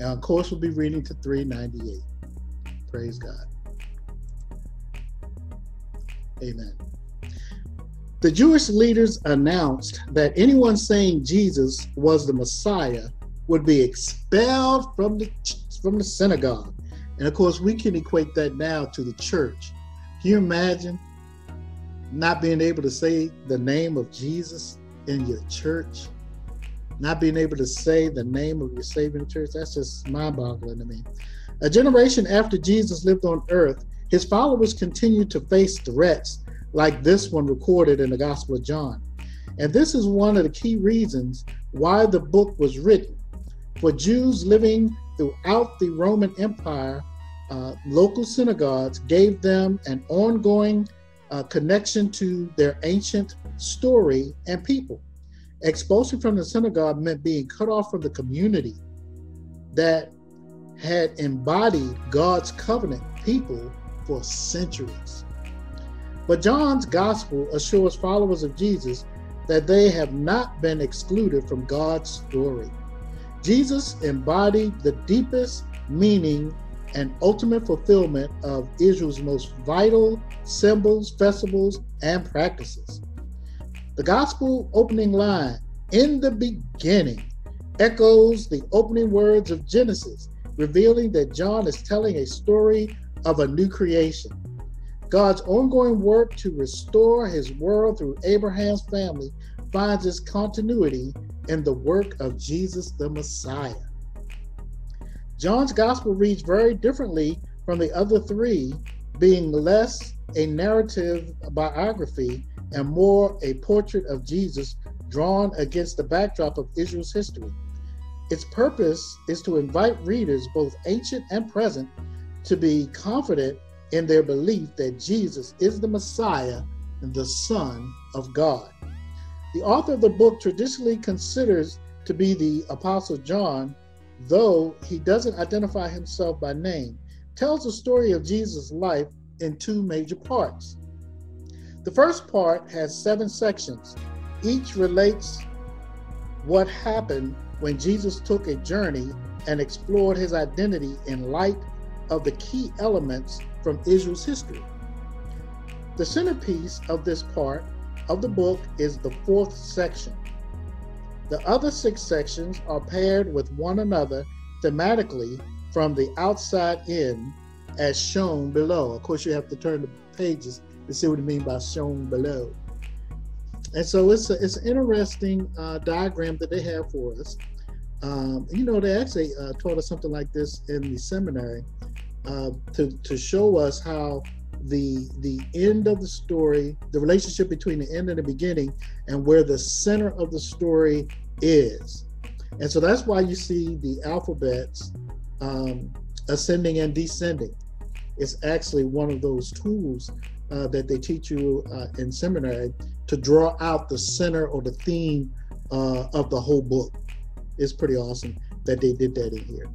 And of course, we'll be reading to 398. Praise God. Amen. The Jewish leaders announced that anyone saying Jesus was the Messiah would be expelled from the from the synagogue. And of course, we can equate that now to the church. Can you imagine not being able to say the name of Jesus in your church? Not being able to say the name of your Savior church? That's just mind boggling to me. A generation after Jesus lived on earth, his followers continued to face threats like this one recorded in the Gospel of John. And this is one of the key reasons why the book was written. For Jews living throughout the Roman Empire, uh, local synagogues gave them an ongoing uh, connection to their ancient story and people. Expulsion from the synagogue meant being cut off from the community that had embodied God's covenant people for centuries. But John's gospel assures followers of Jesus that they have not been excluded from God's story. Jesus embodied the deepest meaning and ultimate fulfillment of Israel's most vital symbols, festivals, and practices. The gospel opening line, in the beginning, echoes the opening words of Genesis, revealing that John is telling a story of a new creation. God's ongoing work to restore his world through Abraham's family finds its continuity in the work of Jesus the Messiah. John's gospel reads very differently from the other three, being less a narrative biography and more a portrait of Jesus drawn against the backdrop of Israel's history. Its purpose is to invite readers, both ancient and present, to be confident in their belief that Jesus is the Messiah and the Son of God. The author of the book traditionally considers to be the Apostle John though he doesn't identify himself by name, tells the story of Jesus' life in two major parts. The first part has seven sections. Each relates what happened when Jesus took a journey and explored his identity in light of the key elements from Israel's history. The centerpiece of this part of the book is the fourth section, the other six sections are paired with one another thematically from the outside in as shown below. Of course, you have to turn the pages to see what I mean by shown below. And so it's, a, it's an interesting uh, diagram that they have for us. Um, you know, they actually uh, taught us something like this in the seminary uh, to, to show us how the the end of the story, the relationship between the end and the beginning, and where the center of the story is. And so that's why you see the alphabets um, ascending and descending. It's actually one of those tools uh, that they teach you uh, in seminary to draw out the center or the theme uh, of the whole book. It's pretty awesome that they did that in here.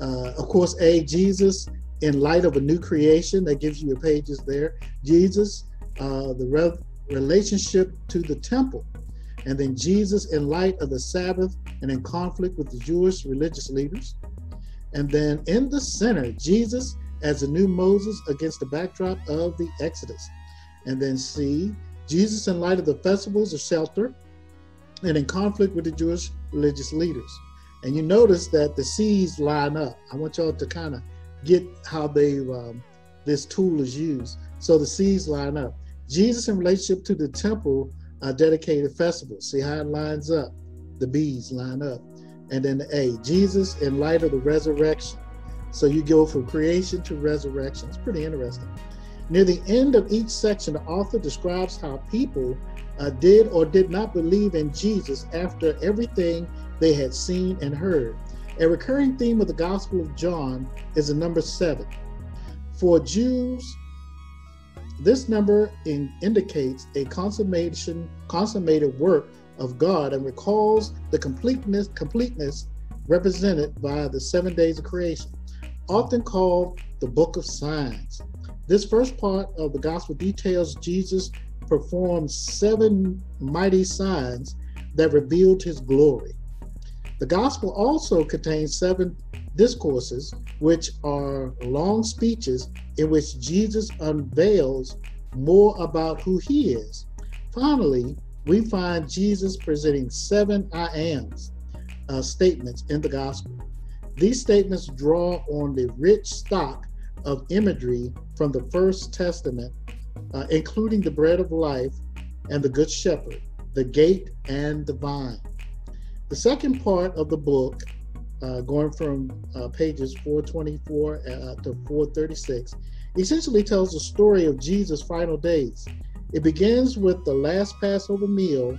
Uh, of course, A, Jesus in light of a new creation, that gives you your pages there. Jesus, uh, the re- relationship to the temple, and then Jesus in light of the Sabbath and in conflict with the Jewish religious leaders. And then in the center, Jesus as the new Moses against the backdrop of the Exodus. And then C, Jesus in light of the festivals of shelter and in conflict with the Jewish religious leaders. And you notice that the C's line up. I want y'all to kind of get how they um, this tool is used. So the C's line up. Jesus in relationship to the temple uh, dedicated festivals. See how it lines up. The B's line up. And then the A, Jesus in light of the resurrection. So you go from creation to resurrection. It's pretty interesting. Near the end of each section, the author describes how people uh, did or did not believe in Jesus after everything they had seen and heard. A recurring theme of the Gospel of John is the number seven. For Jews, this number in, indicates a consummation, consummated work of God and recalls the completeness, completeness represented by the seven days of creation, often called the Book of Signs. This first part of the gospel details Jesus performed seven mighty signs that revealed his glory. The gospel also contains seven discourses, which are long speeches in which Jesus unveils more about who he is. Finally, we find Jesus presenting seven I ams uh, statements in the gospel. These statements draw on the rich stock of imagery from the First Testament, uh, including the bread of life and the Good Shepherd, the gate and the vine. The second part of the book, uh, going from uh, pages 424 uh, to 436, essentially tells the story of Jesus' final days. It begins with the last Passover meal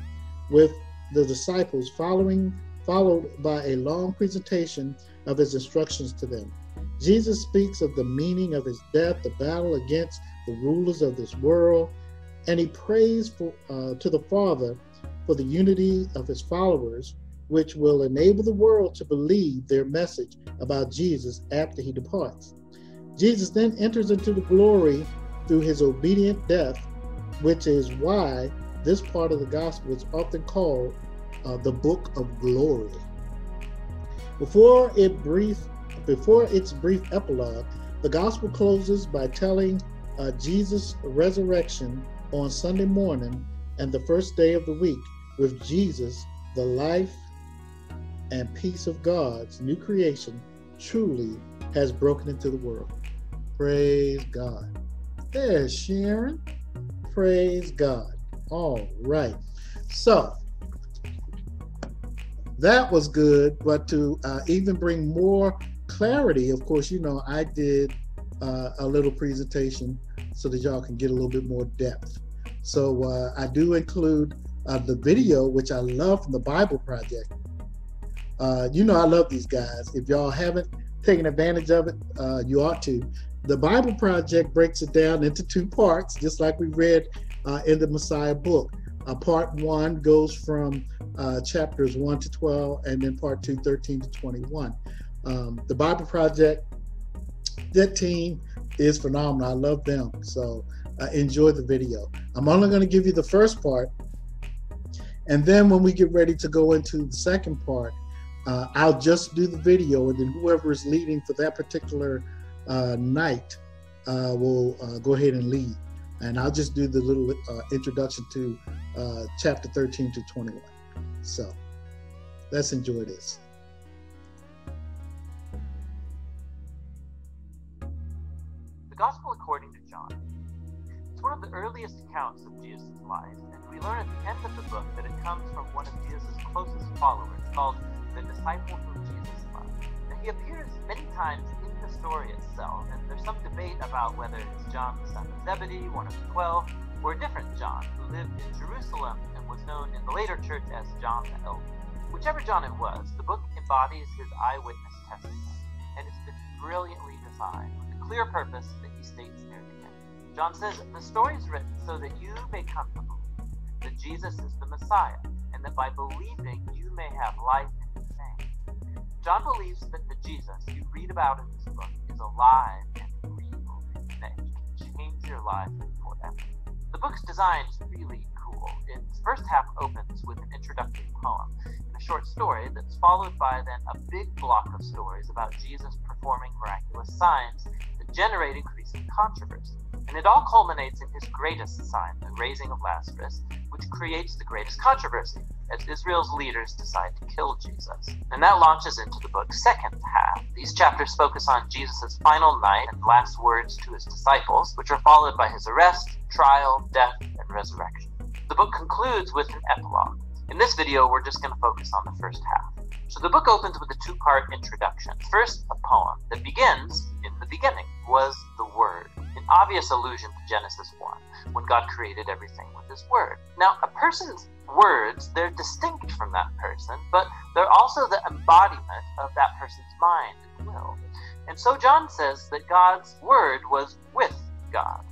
with the disciples following followed by a long presentation of his instructions to them. Jesus speaks of the meaning of his death, the battle against the rulers of this world, and he prays for, uh, to the Father for the unity of his followers, which will enable the world to believe their message about Jesus after he departs. Jesus then enters into the glory through his obedient death, which is why this part of the gospel is often called uh, the book of glory. Before it brief, before its brief epilogue, the gospel closes by telling uh, Jesus' resurrection on Sunday morning and the first day of the week with Jesus, the life and peace of God's new creation, truly has broken into the world. Praise God. There's Sharon. Praise God. All right. So, that was good. But to uh, even bring more clarity, of course, you know, I did uh, a little presentation so that y'all can get a little bit more depth. So uh, I do include uh, the video, which I love from the Bible Project. Uh, you know, I love these guys. If y'all haven't taken advantage of it, uh, you ought to. The Bible Project breaks it down into two parts, just like we read in the Messiah book. Part one goes from uh, chapters 1 to 12, and then part 2, 13 to 21. Um, the Bible Project, that team is phenomenal. I love them. So uh, enjoy the video. I'm only going to give you the first part. And then when we get ready to go into the second part, uh, I'll just do the video, and then whoever is leading for that particular uh, night uh, will uh, go ahead and lead. And I'll just do the little uh, introduction to chapter 13 to 21. So let's enjoy this. The Gospel according to John. It's one of the earliest accounts of Jesus' life, and we learn at the end of the book that it comes from one of Jesus' closest followers called the disciple whom Jesus loved. And he appears many times the story itself, and there's some debate about whether it's John the son of Zebedee, one of the twelve, or a different John who lived in Jerusalem and was known in the later church as John the Elder. Whichever John it was, the book embodies his eyewitness testimony, and it's been brilliantly designed with the clear purpose that he states near the end. John says, The story is written so that you may come to believe that Jesus is the Messiah, and that by believing you may have life. John believes that the Jesus you read about in this book is alive and real, and that he can change your life forever. The book's design is really cool. Its first half opens with an introductory poem and a short story that's followed by then a big block of stories about Jesus performing miraculous signs that generate increasing controversy. And it all culminates in his greatest sign, the raising of Lazarus, which creates the greatest controversy as Israel's leaders decide to kill Jesus. And that launches into the book's second half. These chapters focus on Jesus' final night and last words to his disciples, which are followed by his arrest, trial, death, and resurrection. The book concludes with an epilogue. In this video, we're just going to focus on the first half. So the book opens with a two part introduction. First, a poem that begins In the beginning was the Word, an obvious allusion to Genesis 1, when God created everything with His Word. Now, a person's words, they're distinct from that person, but they're also the embodiment of that person's mind and will. And so John says that God's Word was with God,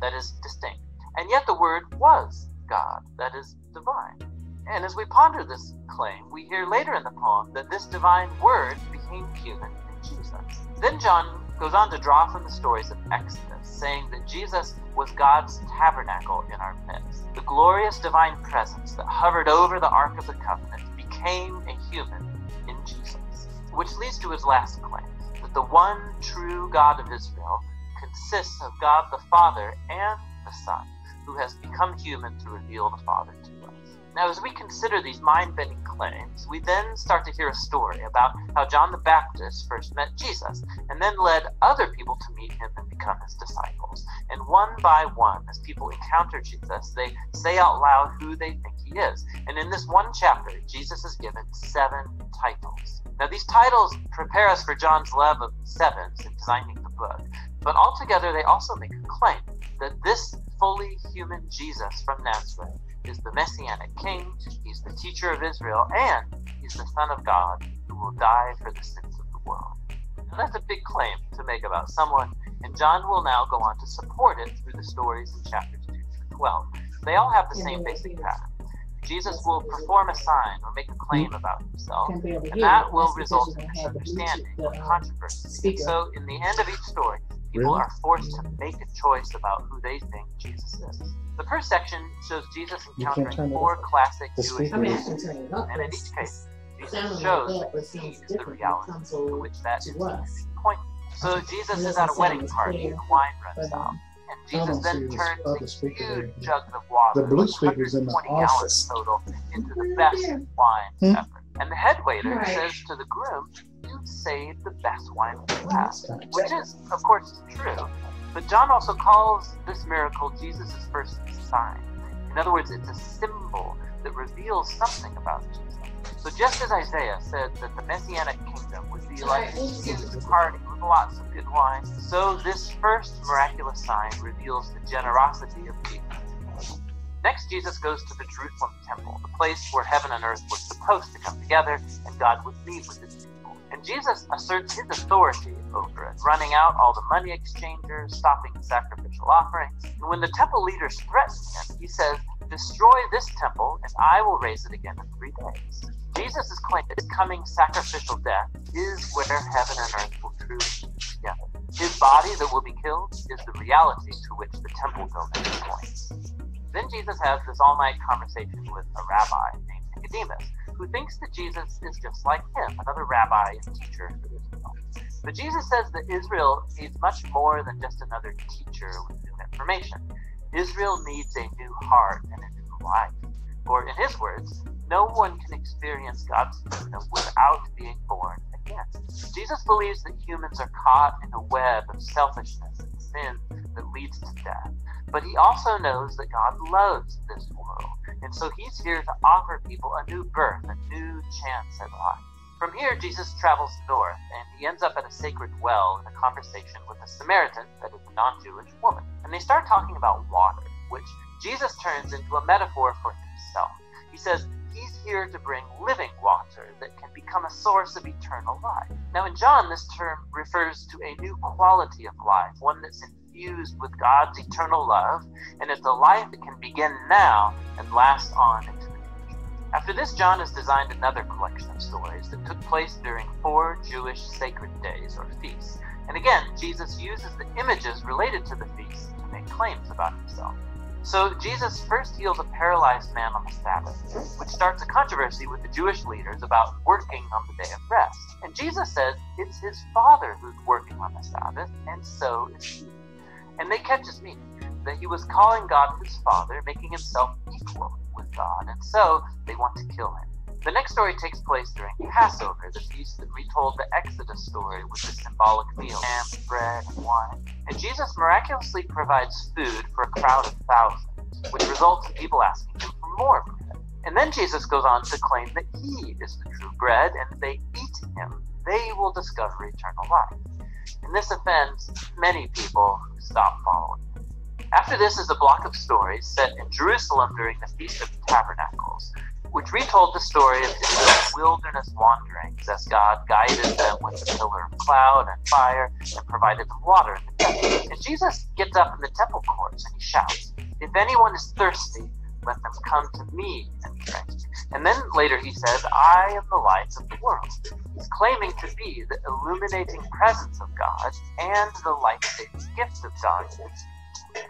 that is distinct. And yet the Word was God, that is divine. And as we ponder this claim, we hear later in the poem that this divine word became human in Jesus. Then John goes on to draw from the stories of Exodus, saying that Jesus was God's tabernacle in our midst. The glorious divine presence that hovered over the Ark of the Covenant became a human in Jesus, which leads to his last claim that the one true God of Israel consists of God the Father and the Son, who has become human to reveal the Father to us. Now, as we consider these mind bending claims, we then start to hear a story about how John the Baptist first met Jesus and then led other people to meet him and become his disciples. And one by one, as people encounter Jesus, they say out loud who they think he is. And in this one chapter, Jesus is given seven titles. Now, these titles prepare us for John's love of sevens in designing the book, but altogether they also make a claim that this fully human Jesus from Nazareth is the Messianic King, he's the teacher of Israel, and he's the Son of God who will die for the sins of the world. And that's a big claim to make about someone, and John will now go on to support it through the stories in chapters 2 through 12. They all have the same basic pattern. Jesus will perform a sign or make a claim about himself, and that will result in misunderstanding or controversy. So, in the end of each story, people are forced to make a choice about who they think Jesus is. The first section shows Jesus encountering four classic Jewish beliefs, and in each case, Jesus shows that he is the reality to which that is pointing. So Jesus is at a wedding party. and wine runs out. And Jesus then turns a huge jug of water, the blue speakers in the office. total, into the best wine hmm? ever. And the head waiter says to the groom, You saved the best wine for last. Which is, of course, true. But John also calls this miracle Jesus' first sign. In other words, it's a symbol that reveals something about Jesus. So just as Isaiah said that the Messianic kingdom would be like a huge party with lots of good wine, so this first miraculous sign reveals the generosity of Jesus. Next, Jesus goes to the Jerusalem temple, the place where heaven and earth were supposed to come together and God would meet with his people. And Jesus asserts his authority over it, running out all the money exchangers, stopping the sacrificial offerings. And when the temple leaders threaten him, he says, Destroy this temple, and I will raise it again in three days. Jesus' claim that his coming sacrificial death is where heaven and earth will truly be together. His body that will be killed is the reality to which the temple building points. Then Jesus has this all night conversation with a rabbi named Nicodemus, who thinks that Jesus is just like him, another rabbi and teacher for Israel. But Jesus says that Israel needs much more than just another teacher with new information. Israel needs a new heart and a new life. Or, in his words, no one can experience God's kingdom without being born again. Jesus believes that humans are caught in a web of selfishness sin that leads to death. But he also knows that God loves this world. And so he's here to offer people a new birth, a new chance at life. From here, Jesus travels north, and he ends up at a sacred well in a conversation with a Samaritan, that is a non Jewish woman. And they start talking about water, which Jesus turns into a metaphor for himself. He says, He's here to bring living water that can become a source of eternal life. Now, in John, this term refers to a new quality of life, one that's infused with God's eternal love, and it's a life that can begin now and last on into the future. After this, John has designed another collection of stories that took place during four Jewish sacred days or feasts. And again, Jesus uses the images related to the feasts to make claims about himself. So Jesus first heals a paralyzed man on the Sabbath, which starts a controversy with the Jewish leaders about working on the day of rest. And Jesus says it's his Father who's working on the Sabbath, and so is he. And they catch his meaning that he was calling God his Father, making himself equal with God, and so they want to kill him. The next story takes place during Passover, the feast that retold the Exodus story with the symbolic meal, ham, bread, and wine. And Jesus miraculously provides food for a crowd of thousands, which results in people asking him for more bread. And then Jesus goes on to claim that he is the true bread, and if they eat him, they will discover eternal life. And this offends many people who stop following him. After this is a block of stories set in Jerusalem during the Feast of Tabernacles, which retold the story of Israel's wilderness wanderings as God guided them with a pillar of cloud and fire and provided them water in the. And Jesus gets up in the temple courts and he shouts, If anyone is thirsty, let them come to me and drink. And then later he says, I am the light of the world. He's claiming to be the illuminating presence of God and the life-saving gift of God.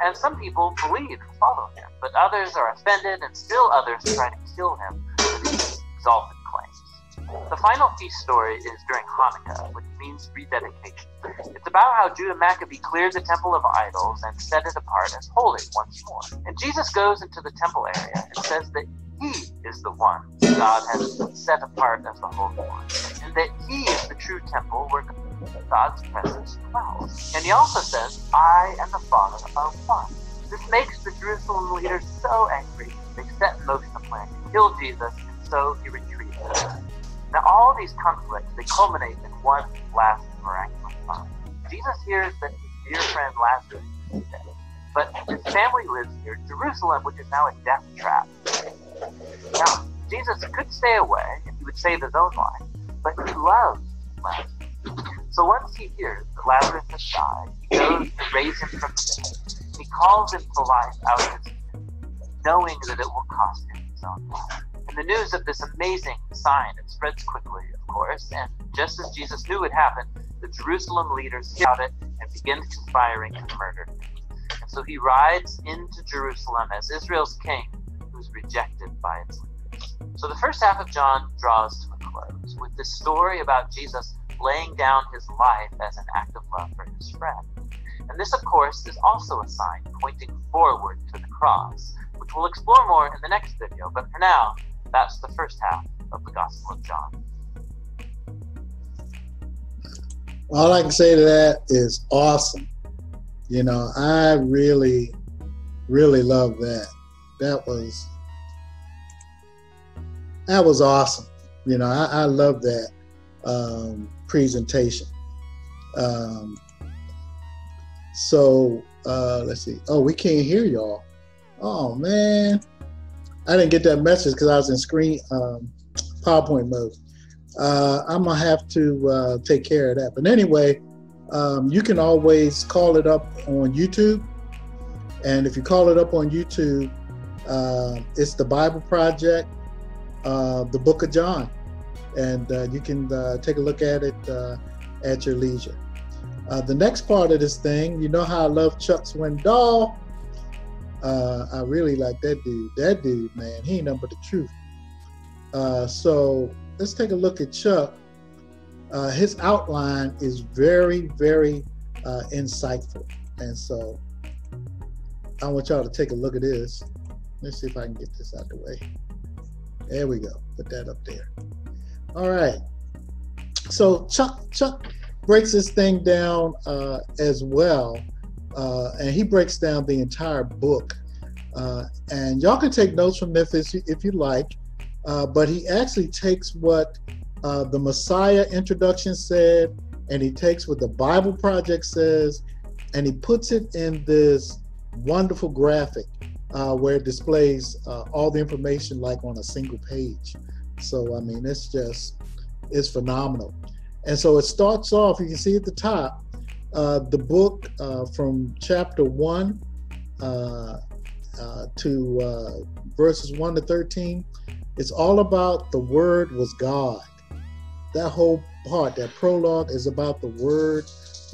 And some people believe and follow him, but others are offended, and still others try to kill him for these exalted claims. The final feast story is during Hanukkah, which means rededication. It's about how Judah Maccabee cleared the temple of idols and set it apart as holy once more. And Jesus goes into the temple area and says that he is the one God has set apart as the Holy One, and that he is the true temple where God's presence dwells. And he also says, I am the Father of one. This makes the Jerusalem leaders so angry, they set motion a plan to kill Jesus, and so he retreated. Now, all these conflicts, they culminate in one last miraculous sign. Jesus hears that his dear friend Lazarus is dead, but his family lives near Jerusalem, which is now a death trap. Now, Jesus could stay away and he would save his own life, but he loves Lazarus. So once he hears that Lazarus has died, he goes to raise him from the dead. He calls him to life out of his knowing that it will cost him his own life. And the news of this amazing sign it spreads quickly, of course, and just as Jesus knew it would happen, the Jerusalem leaders about it and begin conspiring to murder him. And so he rides into Jerusalem as Israel's king, who's rejected by its leaders. So the first half of John draws to a close with this story about Jesus laying down his life as an act of love for his friend. And this, of course, is also a sign pointing forward to the cross, which we'll explore more in the next video. But for now, that's the first half of the Gospel of John. All I can say to that is awesome. You know, I really, really love that. That was that was awesome. You know, I, I love that um, presentation. Um, so uh, let's see. Oh, we can't hear y'all. Oh man, I didn't get that message because I was in screen um, PowerPoint mode. Uh, I'm gonna have to uh, take care of that. But anyway, um, you can always call it up on YouTube, and if you call it up on YouTube, uh, it's the Bible Project, uh, the Book of John, and uh, you can uh, take a look at it at your leisure. the next part of this thing, you know how I love Chuck Swindoll. Uh, I really like that dude. That dude, man, he ain't nothing but the truth. Uh, so let's take a look at Chuck. Uh, his outline is very, very uh, insightful. And so I want y'all to take a look at this. Let's see if I can get this out the way. There we go. Put that up there. All right. So Chuck Chuck breaks this thing down uh, as well uh, and he breaks down the entire book. Uh, and y'all can take notes from Memphis if you like, uh, but he actually takes what uh, the Messiah introduction said, and he takes what the Bible Project says, and he puts it in this wonderful graphic uh, where it displays all the information like on a single page. So I mean, it's just it's phenomenal. And so it starts off. You can see at the top uh, the book uh, from chapter 1 uh, uh to uh, verses 1 to 13. It's all about the Word was God. That whole part, that prologue, is about the Word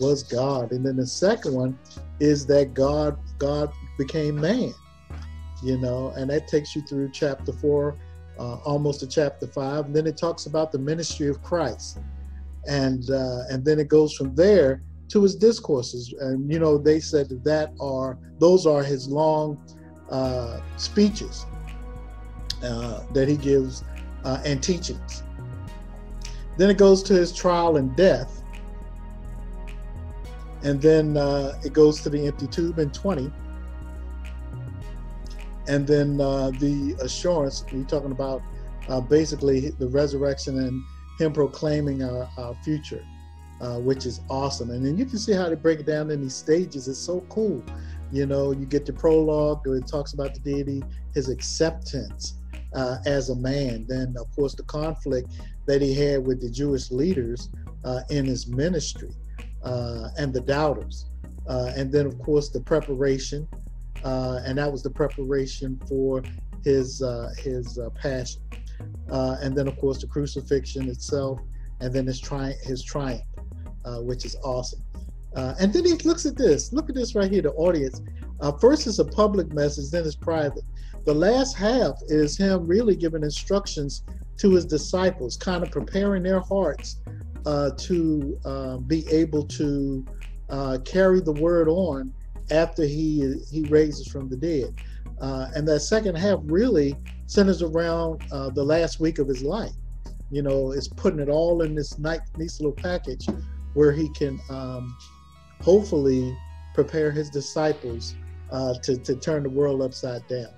was God. And then the second one is that God God became man. You know, and that takes you through chapter 4, uh, almost to chapter 5. And then it talks about the ministry of Christ. And and then it goes from there to his discourses. And, you know, they said that, that are, those are his long uh, speeches uh, that he gives uh, and teachings. Then it goes to his trial and death. And then uh, it goes to the empty tomb in 20. And then uh, the assurance, we're talking about uh, basically the resurrection and him proclaiming our, our future uh, which is awesome. And then you can see how they break it down in these stages. It's so cool. You know, you get the prologue where it talks about the deity, his acceptance uh, as a man. Then, of course, the conflict that he had with the Jewish leaders uh, in his ministry uh, and the doubters. And then, of course, the preparation. Uh, and that was the preparation for his his passion. and then, of course, the crucifixion itself, and then his, tri- his triumph uh, which is awesome. Uh, and then he looks at this. Look at this right here, the audience. Uh, first is a public message, then it's private. The last half is him really giving instructions to his disciples, kind of preparing their hearts uh, to uh, be able to uh, carry the word on after he he raises from the dead. Uh, and that second half really centers around uh, the last week of his life. You know, it's putting it all in this nice, nice little package where he can um, hopefully prepare his disciples uh, to, to turn the world upside down.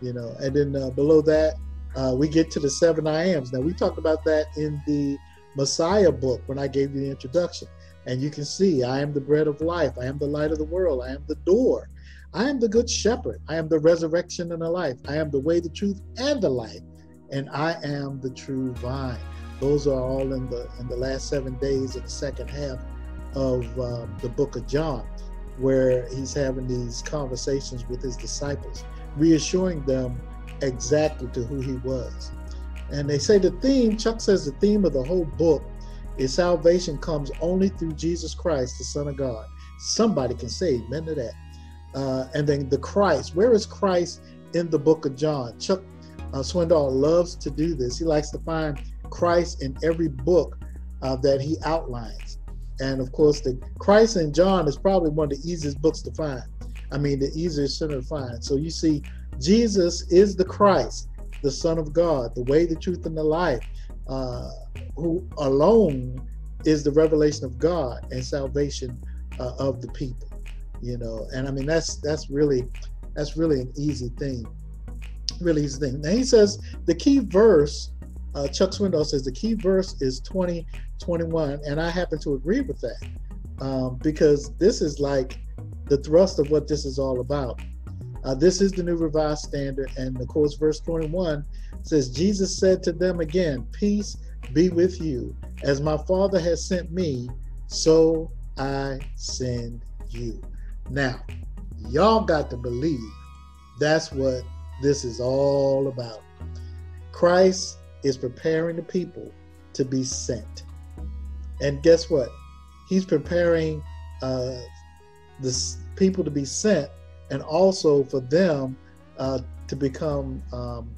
You know, and then uh, below that, uh, we get to the seven I ams. Now, we talked about that in the Messiah book when I gave you the introduction. And you can see, I am the bread of life. I am the light of the world. I am the door. I am the good shepherd. I am the resurrection and the life. I am the way, the truth, and the life. And I am the true vine. Those are all in the in the last seven days of the second half of uh, the book of John, where he's having these conversations with his disciples, reassuring them exactly to who he was. And they say the theme, Chuck says the theme of the whole book is salvation comes only through Jesus Christ, the Son of God. Somebody can say amen to that. Uh, and then the Christ. Where is Christ in the book of John? Chuck uh, Swindoll loves to do this. He likes to find Christ in every book uh, that he outlines. And of course, the Christ in John is probably one of the easiest books to find. I mean, the easiest center to find. So you see, Jesus is the Christ, the Son of God, the way, the truth, and the life, uh, who alone is the revelation of God and salvation uh, of the people. You know, and I mean that's that's really that's really an easy thing, really easy thing. Now he says the key verse. Uh, Chuck Swindoll says the key verse is 20, 21, and I happen to agree with that um, because this is like the thrust of what this is all about. Uh, this is the New Revised Standard, and of course, verse 21 says, Jesus said to them again, Peace be with you. As my Father has sent me, so I send you. Now, y'all got to believe that's what this is all about. Christ is preparing the people to be sent. And guess what? He's preparing uh, the people to be sent and also for them uh, to become um,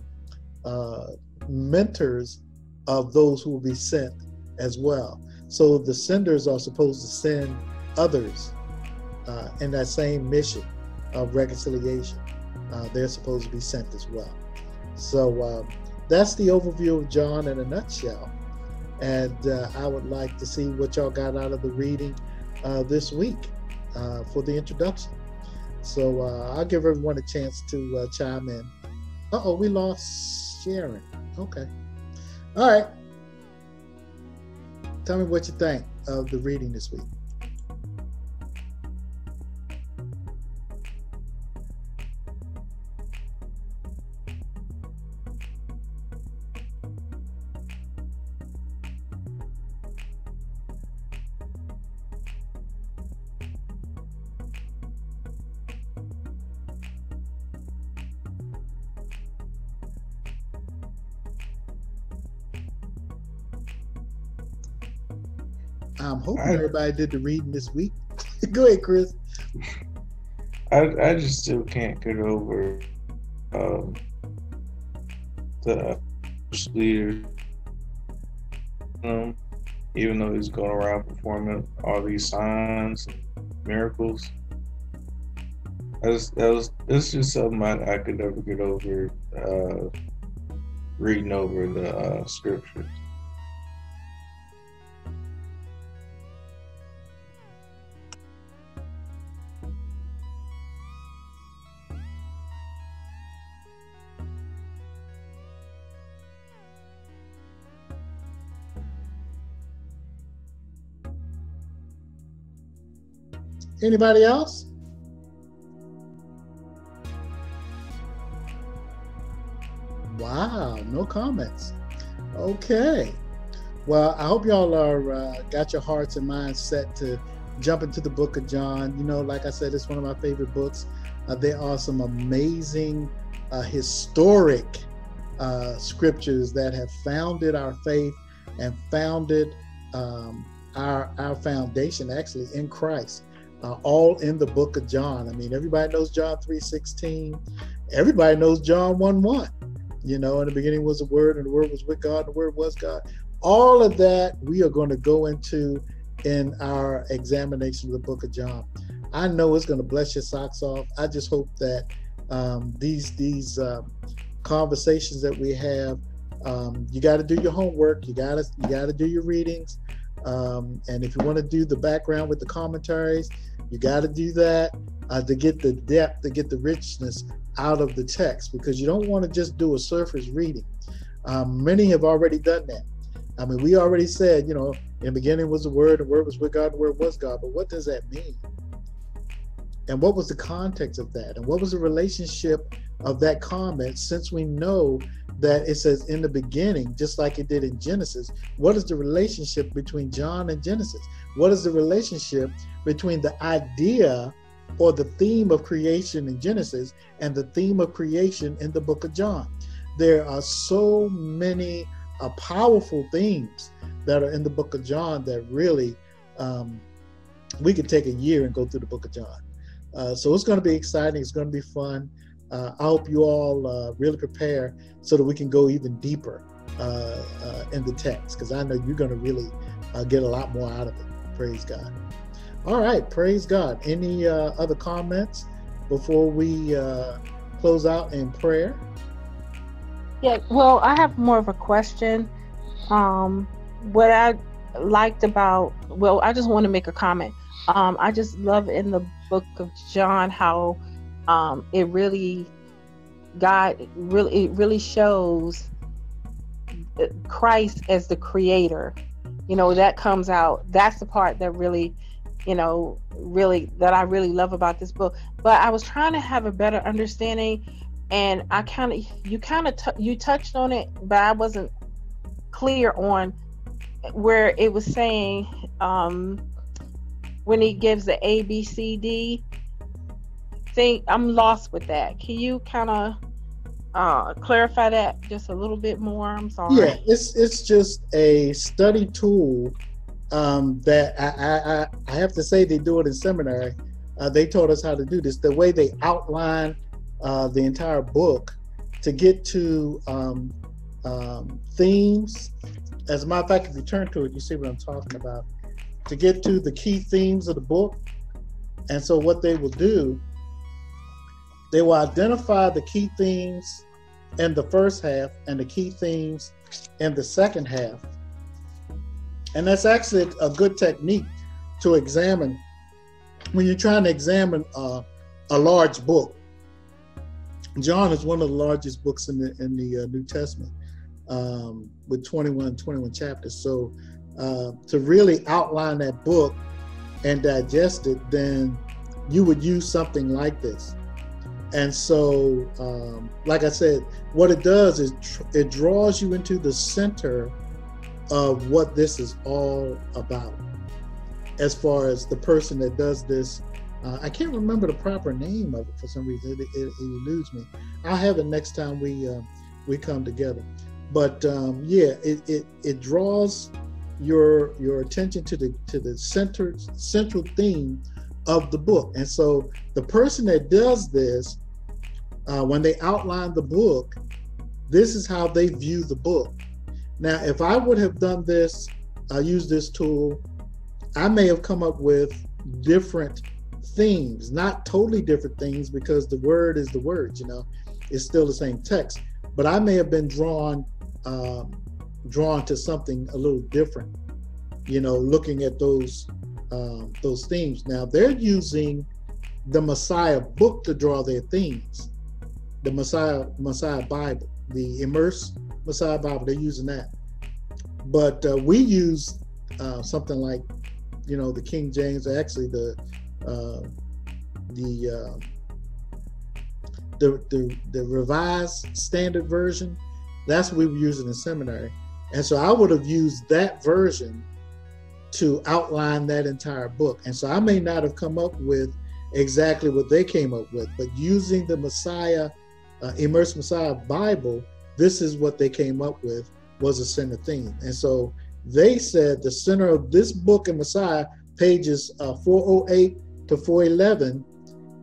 uh, mentors of those who will be sent as well. So the senders are supposed to send others uh, in that same mission of reconciliation. Uh, they're supposed to be sent as well. So um, that's the overview of John in a nutshell. And uh, I would like to see what y'all got out of the reading uh, this week for the introduction. So uh, I'll give everyone a chance to uh, chime in. Uh oh, we lost Sharon. Okay. All right. Tell me what you think of the reading this week. I'm hoping I, everybody did the reading this week. Go ahead, Chris. I I just still can't get over um, the leader. Um, even though he's going around performing all these signs, miracles. I just, that was it's just something I, I could never get over uh, reading over the uh, scriptures. Anybody else? Wow, no comments. Okay. Well, I hope y'all are uh, got your hearts and minds set to jump into the book of John. You know, like I said, it's one of my favorite books. Uh, there are some amazing, uh, historic uh, scriptures that have founded our faith and founded um, our our foundation actually in Christ uh, all in the book of John. I mean, everybody knows John 3:16. Everybody knows John 1:1. You know, in the beginning was the Word, and the Word was with God, and the Word was God. All of that we are going to go into in our examination of the book of John. I know it's going to bless your socks off. I just hope that um, these these um, conversations that we have, um, you got to do your homework. You got to you got to do your readings, um, and if you want to do the background with the commentaries, you got to do that uh, to get the depth, to get the richness out of the text, because you don't want to just do a surface reading. Um, many have already done that. I mean, we already said, you know, in the beginning was the Word, the Word was with God, the Word was God. But what does that mean? And what was the context of that? And what was the relationship of that comment since we know that it says in the beginning, just like it did in Genesis? What is the relationship between John and Genesis? What is the relationship between the idea or the theme of creation in Genesis and the theme of creation in the book of John? There are so many uh, powerful themes that are in the book of John that really um, we could take a year and go through the book of John. Uh, so it's going to be exciting. It's going to be fun. Uh, I hope you all uh, really prepare so that we can go even deeper uh, uh, in the text because I know you're going to really uh, get a lot more out of it. Praise God. All right, praise God. Any other comments before we close out in prayer? Yeah, well, I have more of a question. Um, what I liked about, well, I just want to make a comment. Um, I just love in the book of John how um, it really, God really, it really shows Christ as the creator. You know, that comes out. That's the part that really, you know, really, that I really love about this book. But I was trying to have a better understanding and I kind of you kind of t- you touched on it, but I wasn't clear on where it was saying um, when he gives the A B C D thing. I'm lost with that. Can you kind of uh, clarify that just a little bit more? I'm sorry. Yeah, it's it's just a study tool um, that I, I I have to say they do it in seminary. Uh, they taught us how to do this. The way they outline uh, the entire book to get to um, um, themes. As a matter of fact, if you turn to it, you see what I'm talking about. To get to the key themes of the book. And so, what they will do, they will identify the key themes in the first half and the key themes in the second half. And that's actually a good technique to examine when you're trying to examine a large book. John is one of the largest books in the in the uh, New Testament, um, with 21 21 chapters. So uh, to really outline that book and digest it, then you would use something like this. And so, um, like I said, what it does is tr- it draws you into the center of what this is all about. As far as the person that does this uh, I can't remember the proper name of it for some reason. It, it, it eludes me. I'll have it next time we uh, we come together. But um, yeah, it, it it draws your your attention to the to the center central theme of the book. And so the person that does this, uh, when they outline the book, this is how they view the book. Now, if I would have done this, I use this tool, I may have come up with different things, not totally different things, because the word is the word, you know, it's still the same text. But I may have been drawn um, drawn to something a little different, you know, looking at those um, those themes. Now they're using the Messiah book to draw their themes, the Messiah Messiah Bible, the immersed Messiah Bible. They're using that, but uh, we use uh, something like, you know, the King James, actually the uh, the, uh, the the the revised standard version. That's what we were using in seminary, and so I would have used that version to outline that entire book. And so I may not have come up with exactly what they came up with, but using the Messiah, uh, Immersed Messiah Bible, this is what they came up with was a center theme. And so they said the center of this book in Messiah, pages uh, 408 to 411,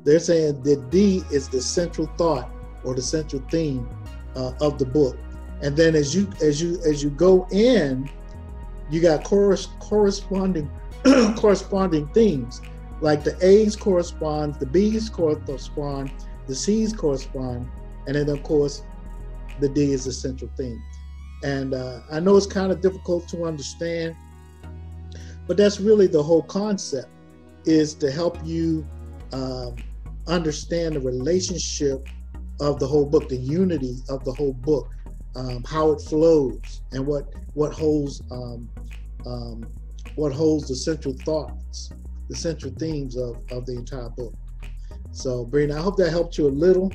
they're saying that D is the central thought or the central theme uh, of the book. And then as you as you as you go in, you got chorus, corresponding corresponding themes. Like the A's correspond, the B's correspond, the C's correspond, and then of course the D is the central theme. And uh, I know it's kind of difficult to understand, but that's really the whole concept is to help you um, understand the relationship of the whole book, the unity of the whole book, um, how it flows, and what what holds um, um, what holds the central thoughts, the central themes of, of the entire book. So, Brina, I hope that helped you a little.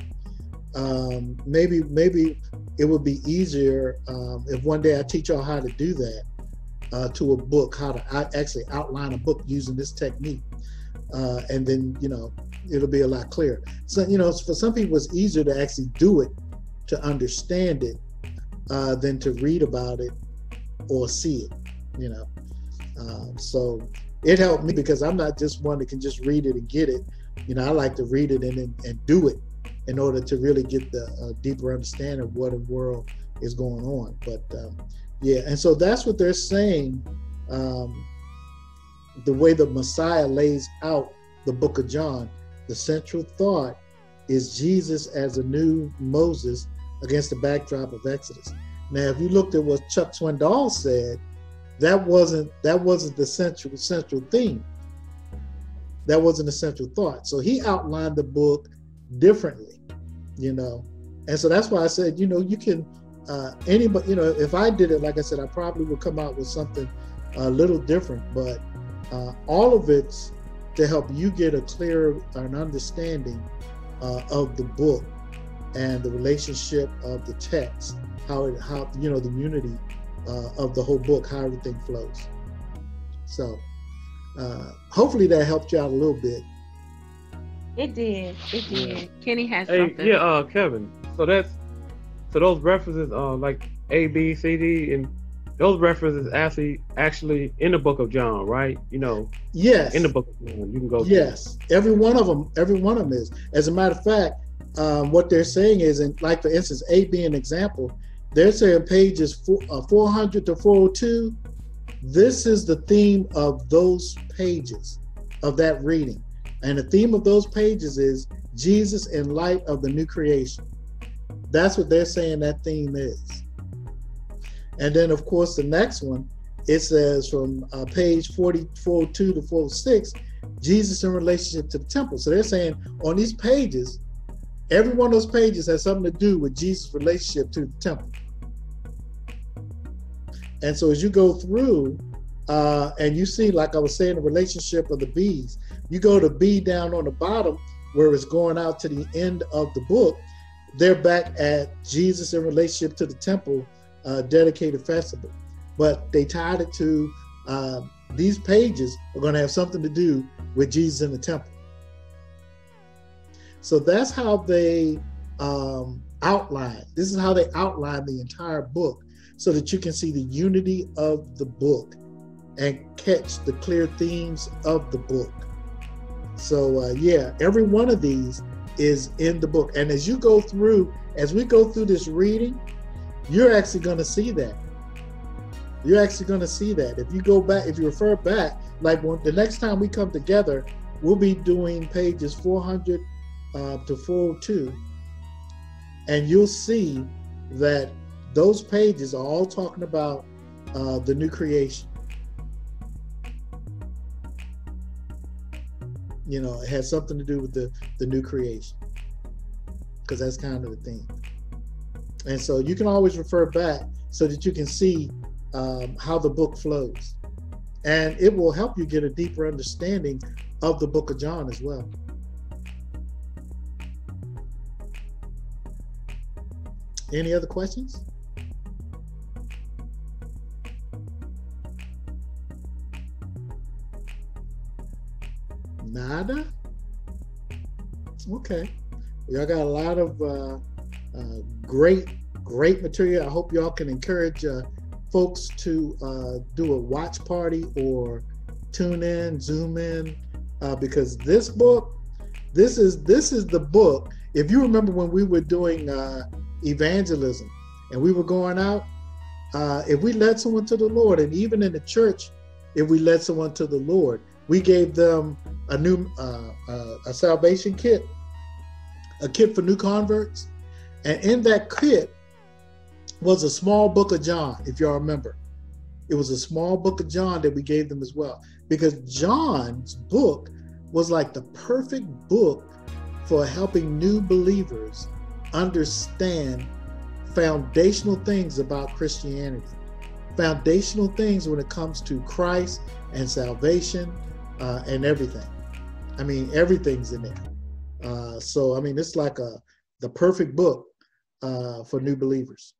Um, maybe maybe it would be easier um, if one day I teach y'all how to do that uh, to a book, how to actually outline a book using this technique, uh, and then you know it'll be a lot clearer. So you know, for some people, it's easier to actually do it to understand it uh, than to read about it or see it. You know, um, so it helped me because I'm not just one that can just read it and get it. You know, I like to read it and and, and do it in order to really get the uh, deeper understanding of what the world is going on. But um, yeah, and so that's what they're saying. Um, the way the Messiah lays out the book of John, the central thought is Jesus as a new Moses against the backdrop of Exodus. Now, if you looked at what Chuck Swindoll said, that wasn't that wasn't the central central theme. That wasn't the central thought. So he outlined the book differently, you know. And so that's why I said, you know, you can uh anybody, you know, if I did it, like I said, I probably would come out with something a little different, but uh, all of it's to help you get a clear an understanding uh, of the book and the relationship of the text, how it, how you know the unity uh, of the whole book, how everything flows. So, uh, hopefully that helped you out a little bit. It did. It did. Yeah. Kenny has hey, something. Yeah, uh, Kevin. So that's so those references, uh, like A, B, C, D, and those references actually actually in the book of John, right? You know. Yes. In the book of John, you can go. Yes, every one of them. Every one of them is. As a matter of fact, um, what they're saying is, and like for instance, A being an example, they're saying pages four, uh, 400 to 402. This is the theme of those pages of that reading. And the theme of those pages is Jesus in light of the new creation. That's what they're saying that theme is. And then, of course, the next one, it says from uh, page 40, 402 to 406, Jesus in relationship to the temple. So they're saying on these pages, every one of those pages has something to do with Jesus' relationship to the temple. And so as you go through, uh, and you see, like I was saying, the relationship of the B's, you go to B down on the bottom where it's going out to the end of the book, they're back at Jesus in relationship to the temple uh, dedicated festival. But they tied it to uh, these pages are going to have something to do with Jesus in the temple. So that's how they um, outline. This is how they outline the entire book so that you can see the unity of the book and catch the clear themes of the book. So, uh, yeah, every one of these is in the book. And as you go through, as we go through this reading, you're actually going to see that. You're actually going to see that. If you go back, if you refer back, like when, the next time we come together, we'll be doing pages 400 uh, to 402. And you'll see that those pages are all talking about uh, the new creation. You know, it has something to do with the, the new creation because that's kind of the thing. And so you can always refer back so that you can see um, how the book flows. And it will help you get a deeper understanding of the book of John as well. Any other questions? Nada? Okay. Y'all got a lot of uh, uh, great, great material. I hope y'all can encourage uh, folks to uh, do a watch party or tune in, zoom in, uh, because this book, this is this is the book. If you remember when we were doing uh, evangelism. And we were going out, uh, if we led someone to the Lord, and even in the church, if we led someone to the Lord, we gave them a new uh, uh, a salvation kit, a kit for new converts, and in that kit was a small book of John, if y'all remember. It was a small book of John that we gave them as well, because John's book was like the perfect book for helping new believers understand foundational things about Christianity, foundational things when it comes to Christ and salvation uh, and everything. I mean, everything's in there. Uh, so, I mean, it's like a the perfect book uh, for new believers.